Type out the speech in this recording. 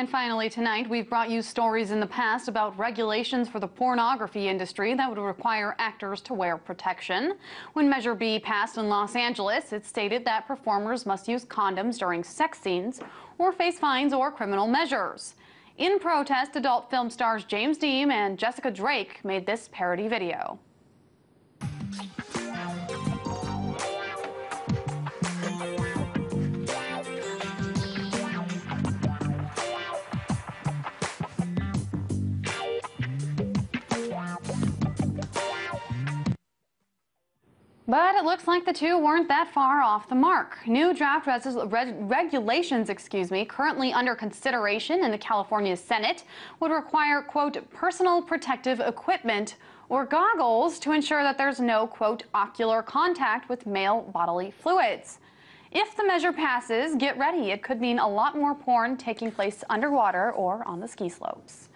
And finally, tonight, we've brought you stories in the past about regulations for the pornography industry that would require actors to wear protection. When Measure B passed in Los Angeles, it stated that performers must use condoms during sex scenes or face fines or criminal measures. In protest, adult film stars James Deen and Jessica Drake made this parody video. But it looks like the two weren't that far off the mark. New draft reg regulations, excuse me, currently under consideration in the California Senate would require, quote, personal protective equipment or goggles to ensure that there's no, quote, ocular contact with male bodily fluids. If the measure passes, get ready. It could mean a lot more porn taking place underwater or on the ski slopes.